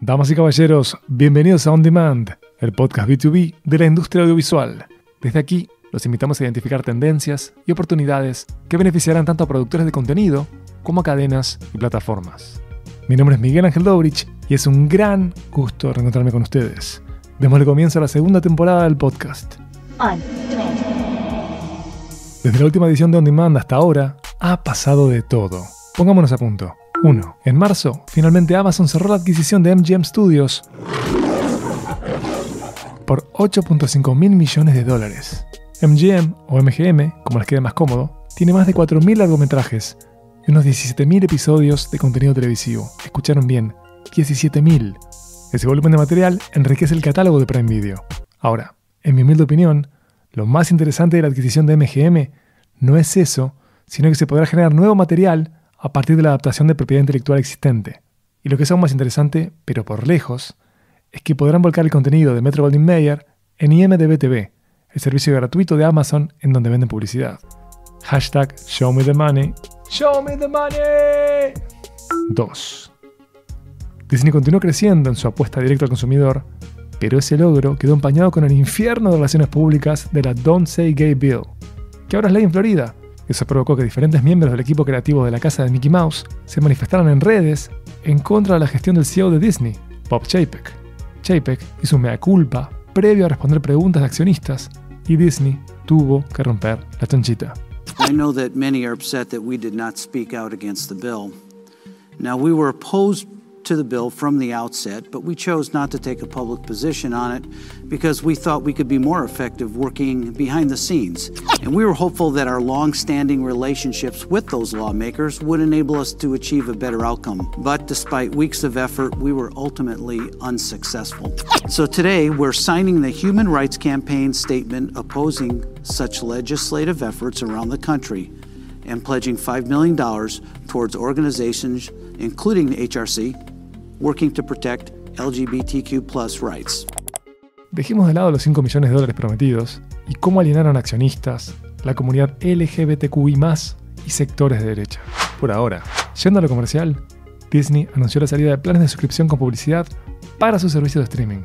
Damas y caballeros, bienvenidos a On Demand, el podcast B2B de la industria audiovisual. Desde aquí, los invitamos a identificar tendencias y oportunidades que beneficiarán tanto a productores de contenido como a cadenas y plataformas. Mi nombre es Miguel Ángel Dobrich y es un gran gusto reencontrarme con ustedes. Démosle comienzo a la segunda temporada del podcast. Desde la última edición de On Demand hasta ahora, ha pasado de todo. Pongámonos a punto. 1. En marzo, finalmente Amazon cerró la adquisición de MGM Studios por 8.5 mil millones de dólares. MGM, o MGM, como les quede más cómodo, tiene más de 4.000 largometrajes y unos 17.000 episodios de contenido televisivo. Escucharon bien, 17.000. Ese volumen de material enriquece el catálogo de Prime Video. Ahora, en mi humilde opinión, lo más interesante de la adquisición de MGM no es eso, sino que se podrá generar nuevo material a partir de la adaptación de propiedad intelectual existente. Y lo que es aún más interesante, pero por lejos, es que podrán volcar el contenido de Metro Goldwyn Mayer en IMDB TV, el servicio gratuito de Amazon en donde venden publicidad. Hashtag Show Me the Money. Show Me the Money. 2. Disney continuó creciendo en su apuesta directa al consumidor, pero ese logro quedó empañado con el infierno de relaciones públicas de la Don't Say Gay Bill, que ahora es ley en Florida eso provocó que diferentes miembros del equipo creativo de la casa de Mickey Mouse se manifestaran en redes en contra de la gestión del CEO de Disney, Bob Chapek. Chapek hizo un mea culpa previo a responder preguntas de accionistas y Disney tuvo que romper la chanchita. I know that many are upset that we did not speak out against the bill. Now, we were opposed to the bill from the outset, but we chose not to take a public position on it because we thought we could be more effective working behind the scenes. And we were hopeful that our long-standing relationships with those lawmakers would enable us to achieve a better outcome. But despite weeks of effort, we were ultimately unsuccessful. So today, we're signing the Human Rights Campaign statement opposing such legislative efforts around the country and pledging $5 million towards organizations, including the HRC, working to protect LGBTQ rights. Dejemos de lado los 5 millones de dólares prometidos y cómo alienaron accionistas, la comunidad LGBTQI y sectores de derecha. Por ahora, yendo a lo comercial, Disney anunció la salida de planes de suscripción con publicidad para su servicio de streaming.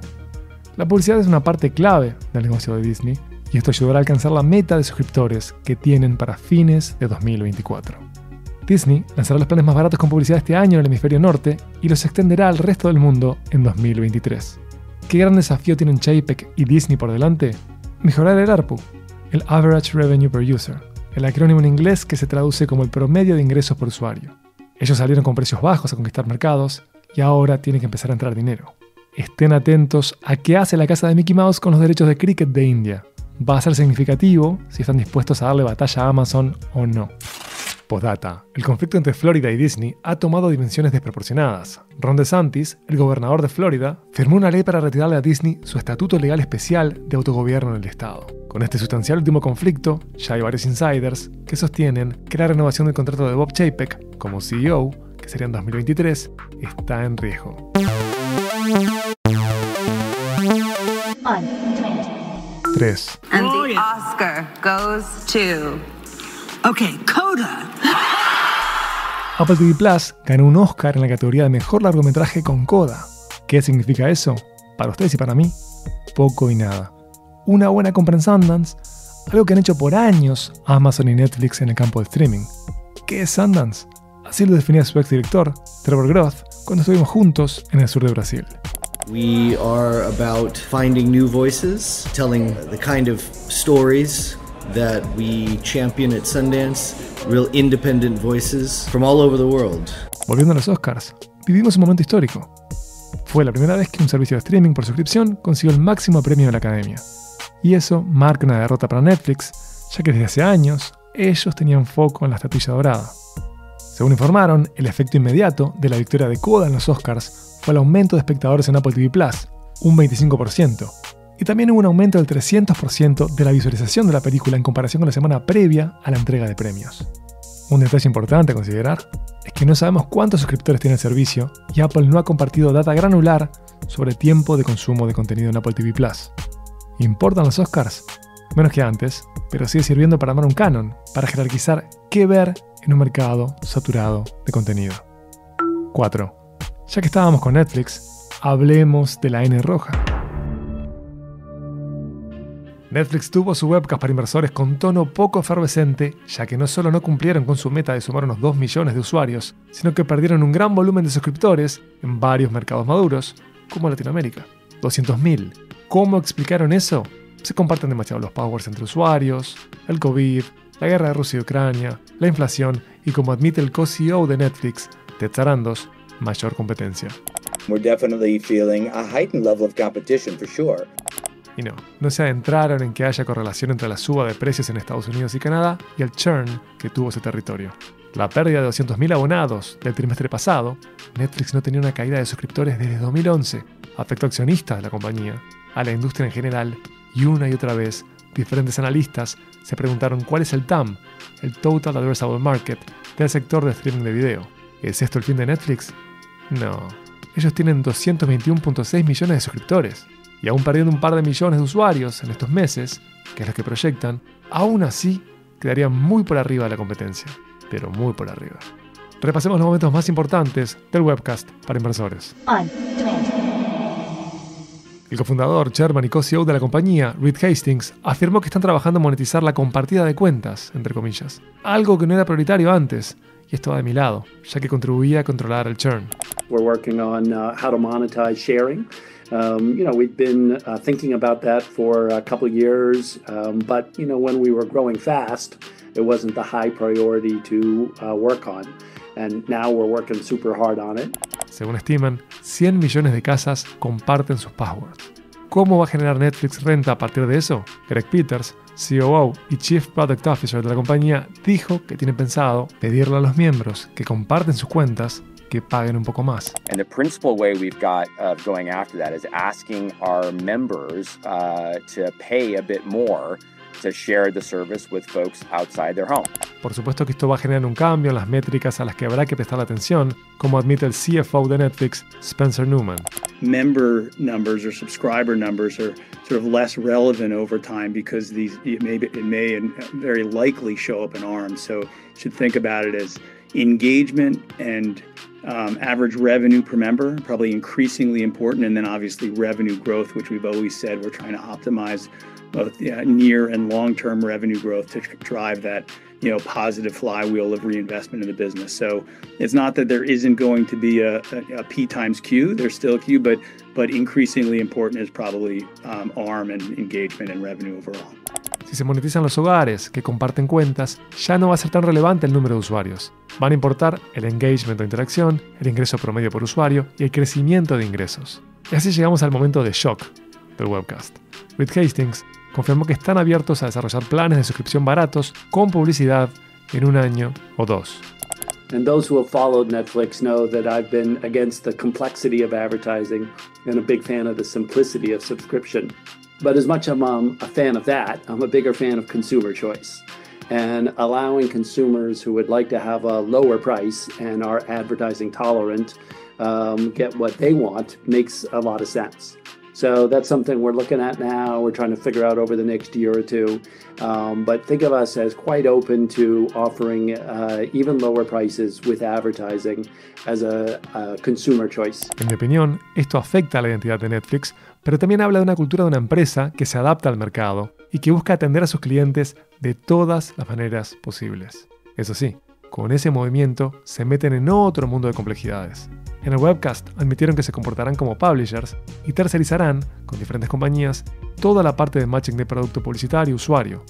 La publicidad es una parte clave del negocio de Disney y esto ayudará a alcanzar la meta de suscriptores que tienen para fines de 2024. Disney lanzará los planes más baratos con publicidad este año en el hemisferio norte y los extenderá al resto del mundo en 2023. ¿Qué gran desafío tienen Chapek y Disney por delante? Mejorar el ARPU, el Average Revenue Per User, el acrónimo en inglés que se traduce como el promedio de ingresos por usuario. Ellos salieron con precios bajos a conquistar mercados y ahora tiene que empezar a entrar dinero. Estén atentos a qué hace la casa de Mickey Mouse con los derechos de cricket de India. Va a ser significativo si están dispuestos a darle batalla a Amazon o no. Postdata. El conflicto entre Florida y Disney ha tomado dimensiones desproporcionadas. Ron DeSantis, el gobernador de Florida, firmó una ley para retirarle a Disney su estatuto legal especial de autogobierno en el estado. Con este sustancial último conflicto, ya hay varios insiders que sostienen que la renovación del contrato de Bob Chapek como CEO, que sería en 2023, está en riesgo. 3. Oscar goes to Ok, Coda. Apple TV Plus ganó un Oscar en la categoría de mejor largometraje con Coda. ¿Qué significa eso? Para ustedes y para mí, poco y nada. Una buena compra en Sundance, algo que han hecho por años Amazon y Netflix en el campo de streaming. ¿Qué es Sundance? Así lo definía su ex director, Trevor Groth, cuando estuvimos juntos en el sur de Brasil. We are about finding new voices, telling the kind of stories that we champion at Sundance, real independent voices from all over the world. Volviendo a los Oscars, vivimos un momento histórico. Fue la primera vez que un servicio de streaming por suscripción consiguió el máximo premio de la Academia. Y eso marca una derrota para Netflix, ya que desde hace años ellos tenían foco en la estatuilla dorada. Según informaron, el efecto inmediato de la victoria de Coda en los Oscars fue el aumento de espectadores en Apple TV Plus, un 25%, y también hubo un aumento del 300% de la visualización de la película en comparación con la semana previa a la entrega de premios. Un detalle importante a considerar es que no sabemos cuántos suscriptores tiene el servicio y Apple no ha compartido data granular sobre tiempo de consumo de contenido en Apple TV Plus. ¿Importan los Oscars? Menos que antes, pero sigue sirviendo para armar un canon, para jerarquizar qué ver en un mercado saturado de contenido. 4. Ya que estábamos con Netflix, hablemos de la N roja. Netflix tuvo su webcast para inversores con tono poco efervescente, ya que no solo no cumplieron con su meta de sumar unos 2 millones de usuarios, sino que perdieron un gran volumen de suscriptores en varios mercados maduros, como Latinoamérica. 200.000. ¿Cómo explicaron eso? Se comparten demasiado los powers entre usuarios, el COVID, la guerra de Rusia y Ucrania, la inflación y como admite el co-CEO de Netflix, Ted Sarandos, mayor competencia. We're definitely feeling a heightened level of competition for sure. Y no, no se adentraron en que haya correlación entre la suba de precios en Estados Unidos y Canadá y el churn que tuvo ese territorio. La pérdida de 200.000 abonados del trimestre pasado, Netflix no tenía una caída de suscriptores desde 2011, afectó a accionistas de la compañía, a la industria en general, y una y otra vez, diferentes analistas se preguntaron cuál es el TAM, el Total Addressable Market, del sector de streaming de video. ¿Es esto el fin de Netflix? No. Ellos tienen 221.6 millones de suscriptores y aún perdiendo un par de millones de usuarios en estos meses, que es lo que proyectan, aún así quedarían muy por arriba de la competencia, pero muy por arriba. Repasemos los momentos más importantes del webcast para inversores. El cofundador, chairman y co-CEO de la compañía, Reed Hastings, afirmó que están trabajando en monetizar la compartida de cuentas, entre comillas, algo que no era prioritario antes, y esto va de mi lado, ya que contribuía a controlar el churn. We're working on uh, how to monetize sharing. Um, you know, we've been uh, thinking about that for a couple years, um, but you know, when we were growing fast, it wasn't the high priority to uh, work on. And now we're working super hard on it. Según estiman, 100 millones de casas comparten sus passwords. ¿Cómo va a generar Netflix renta a partir de eso? Greg Peters, COO y Chief Product Officer de la compañía, dijo que tiene pensado pedirle a los miembros que comparten sus cuentas que paguen un poco más. And the principal way we've got of going after that is asking our members uh, to pay a bit more to share the service with folks outside their home. Por supuesto que esto va a generar un cambio en las métricas a las que habrá que prestar atención, como admite el CFO de Netflix, Spencer Newman. Member numbers or subscriber numbers are sort of less relevant over time because these it may, it may and very likely show up in ARMS. So you should think about it as engagement and um, average revenue per member, probably increasingly important, and then obviously revenue growth, which we've always said we're trying to optimize both yeah, near and long-term revenue growth to drive that you know positive flywheel of reinvestment in the business. So it's not that there isn't going to be a, a, a P times Q. There's still a Q, but but increasingly important is probably um, ARM and engagement and revenue overall. Si se monetizan los hogares que comparten cuentas, ya no va a ser tan relevante el número de usuarios. Van a importar el engagement o interacción, el ingreso promedio por usuario y el crecimiento de ingresos. Y así llegamos al momento de shock del webcast. Reed Hastings confirmó que están abiertos a desarrollar planes de suscripción baratos con publicidad en un año o dos. And those who have followed Netflix know that I've been against the complexity of advertising and a big fan of the simplicity of subscription. But as much as I'm um, a fan of that, I'm a bigger fan of consumer choice and allowing consumers who would like to have a lower price and are advertising tolerant um, get what they want makes a lot of sense. So that's something we're looking at now. We're trying to figure out over the next year or two. Um, but think of us as quite open to offering uh, even lower prices with advertising as a, a consumer choice. En mi opinión, esto afecta a la identidad de Netflix, pero también habla de una cultura de una empresa que se adapta al mercado y que busca atender a sus clientes de todas las maneras posibles. Eso sí, con ese movimiento se meten en otro mundo de complejidades. En el webcast admitieron que se comportarán como publishers y tercerizarán, con diferentes compañías, toda la parte de matching de producto publicitario usuario.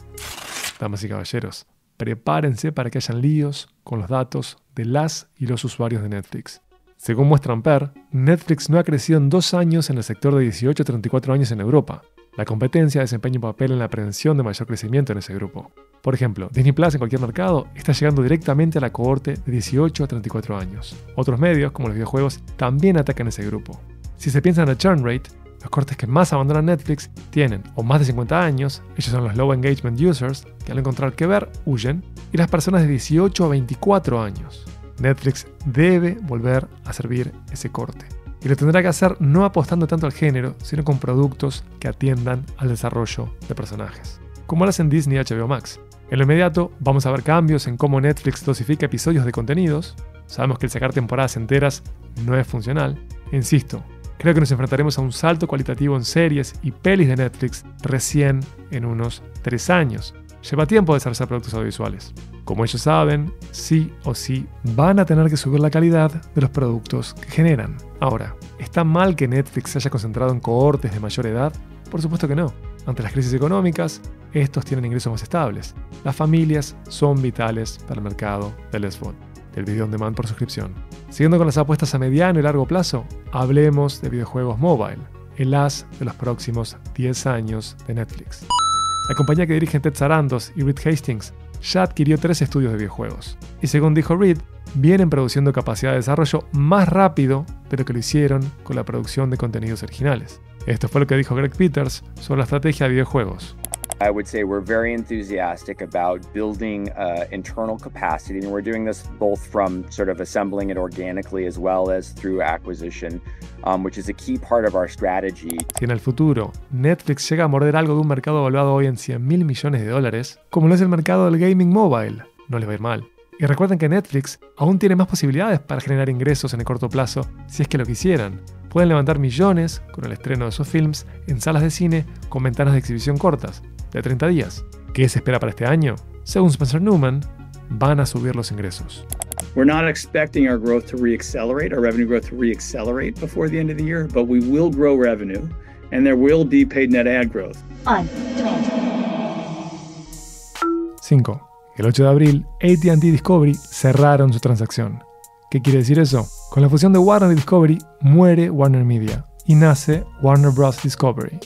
Damas y caballeros, prepárense para que hayan líos con los datos de las y los usuarios de Netflix. Según muestra Ampere, Netflix no ha crecido en dos años en el sector de 18 a 34 años en Europa. La competencia desempeña un papel en la prevención de mayor crecimiento en ese grupo. Por ejemplo, Disney Plus en cualquier mercado está llegando directamente a la cohorte de 18 a 34 años. Otros medios, como los videojuegos, también atacan ese grupo. Si se piensa en el churn rate, los cortes que más abandonan Netflix tienen o más de 50 años, ellos son los low engagement users, que al encontrar que ver, huyen, y las personas de 18 a 24 años. Netflix debe volver a servir ese corte. Y lo tendrá que hacer no apostando tanto al género, sino con productos que atiendan al desarrollo de personajes. Como lo hacen Disney y HBO Max. En lo inmediato, vamos a ver cambios en cómo Netflix dosifica episodios de contenidos. Sabemos que el sacar temporadas enteras no es funcional. Insisto, creo que nos enfrentaremos a un salto cualitativo en series y pelis de Netflix recién en unos 3 años. Lleva tiempo desarrollar productos audiovisuales. Como ellos saben, sí o sí van a tener que subir la calidad de los productos que generan. Ahora, ¿está mal que Netflix se haya concentrado en cohortes de mayor edad? Por supuesto que no. Ante las crisis económicas, estos tienen ingresos más estables. Las familias son vitales para el mercado del SVOD, del video on demand por suscripción. Siguiendo con las apuestas a mediano y largo plazo, hablemos de videojuegos mobile, el as de los próximos 10 años de Netflix. La compañía que dirigen Ted Sarandos y Reed Hastings ya adquirió tres estudios de videojuegos. Y según dijo Reed, vienen produciendo capacidad de desarrollo más rápido de lo que lo hicieron con la producción de contenidos originales. Esto fue lo que dijo Greg Peters sobre la estrategia de videojuegos. I would say we're very enthusiastic about building uh, internal capacity, and we're doing this both from sort of assembling it organically as well as through acquisition, um, which is a key part of our strategy. En el futuro Netflix llega a morder algo de un mercado hoy en 100 mil millones de dólares, como lo es el mercado del gaming no a mal. Y recuerden que Netflix aún tiene más posibilidades para generar ingresos en el corto plazo si es que lo quisieran. Pueden levantar millones con el estreno de sus films en salas de cine con ventanas de exhibición cortas, de 30 días. ¿Qué se espera para este año? Según Spencer Newman, van a subir los ingresos. We're not expecting our growth to reaccelerate, our revenue growth to reaccelerate before the end of the year, but we will grow revenue and there will be paid net ad growth. On demand. 5. El 8 de abril, ATT Discovery cerraron su transacción. ¿Qué quiere decir eso? Con la fusión de Warner y Discovery, muere Warner Media y nace Warner Bros. Discovery.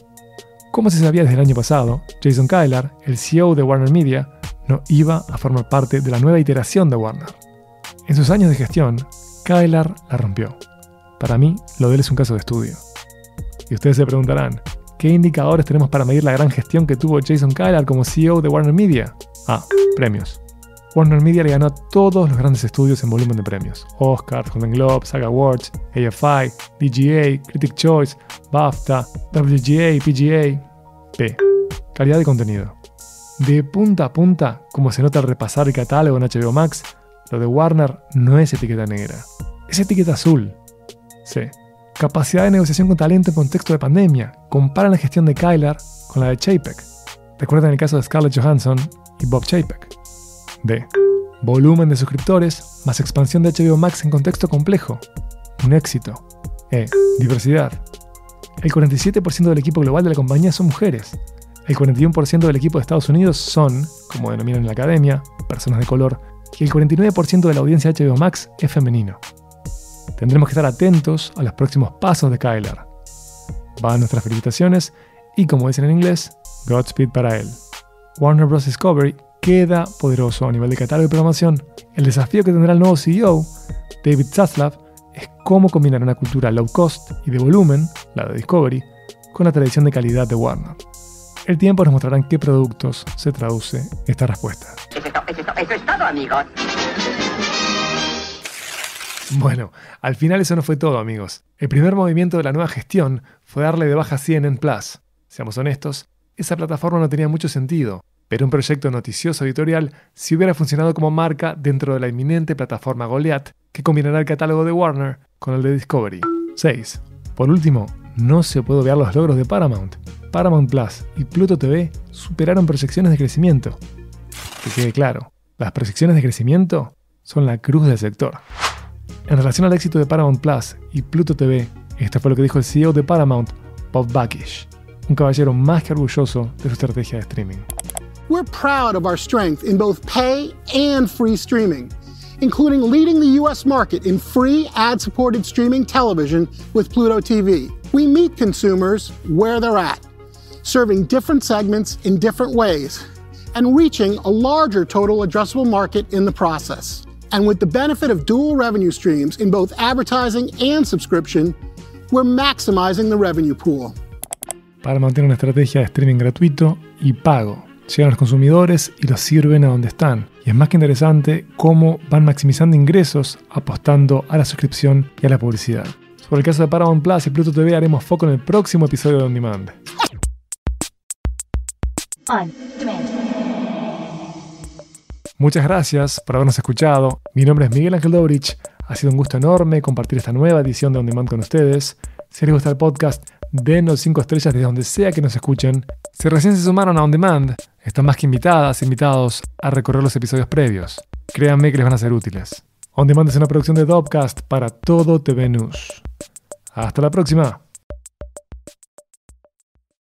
Como se sabía desde el año pasado, Jason Kyler, el CEO de Warner Media, no iba a formar parte de la nueva iteración de Warner. En sus años de gestión, Kyler la rompió. Para mí, lo de él es un caso de estudio. Y ustedes se preguntarán, ¿qué indicadores tenemos para medir la gran gestión que tuvo Jason Kyler como CEO de Warner Media? Ah, premios. Warner Media le ganó a todos los grandes estudios en volumen de premios. Oscar, Golden Globe, Saga Awards, AFI, DGA, Critic Choice, BAFTA, WGA, PGA. P. Calidad de contenido. De punta a punta, como se nota al repasar el catálogo en HBO Max, lo de Warner no es etiqueta negra, es etiqueta azul. C. Capacidad de negociación con talento en contexto de pandemia. Comparan la gestión de Kyler con la de Chapek. Recuerden el caso de Scarlett Johansson y Bob Chapek. D. Volumen de suscriptores más expansión de HBO Max en contexto complejo. Un éxito. E. Diversidad. El 47% del equipo global de la compañía son mujeres. El 41% del equipo de Estados Unidos son, como denominan en la academia, personas de color. Y el 49% de la audiencia de HBO Max es femenino. Tendremos que estar atentos a los próximos pasos de Kyler. Van nuestras felicitaciones y, como dicen en inglés, Godspeed para él. Warner Bros. Discovery queda poderoso a nivel de catálogo y programación. El desafío que tendrá el nuevo CEO, David Zaslav, es cómo combinar una cultura low cost y de volumen, la de Discovery, con la tradición de calidad de Warner. El tiempo nos mostrará en qué productos se traduce esta respuesta. Es, es eso es todo, amigos. Bueno, al final eso no fue todo, amigos. El primer movimiento de la nueva gestión fue darle de baja 100 en Plus. Seamos honestos, esa plataforma no tenía mucho sentido, pero un proyecto noticioso editorial si hubiera funcionado como marca dentro de la inminente plataforma Goliath que combinará el catálogo de Warner con el de Discovery. 6. Por último, no se puede obviar los logros de Paramount. Paramount Plus y Pluto TV superaron proyecciones de crecimiento. Que quede claro, las proyecciones de crecimiento son la cruz del sector. En relación al éxito de Paramount Plus y Pluto TV, esto fue lo que dijo el CEO de Paramount, Bob Bakish, un caballero más que orgulloso de su estrategia de streaming. We're proud of our strength in both pay and free streaming, including leading the U.S. market in free ad supported streaming television with Pluto TV. We meet consumers where they're at, serving different segments in different ways, and reaching a larger total addressable market in the process. And with the benefit of dual revenue streams in both advertising and subscription, we're maximizing the revenue pool. Paramount tiene una estrategia de streaming gratuito y pago. Llegan a los consumidores y los sirven a donde están. Y es más que interesante cómo van maximizando ingresos apostando a la suscripción y a la publicidad. Sobre el caso de Paramount Plus y Pluto TV haremos foco en el próximo episodio de On Demand. On demand. Muchas gracias por habernos escuchado. Mi nombre es Miguel Ángel Dobrich. Ha sido un gusto enorme compartir esta nueva edición de On Demand con ustedes. Si les gusta el podcast, denos 5 estrellas desde donde sea que nos escuchen. Si recién se sumaron a On Demand, están más que invitadas, invitados a recorrer los episodios previos. Créanme que les van a ser útiles. On Demand es una producción de Dopcast para todo TV News. Hasta la próxima.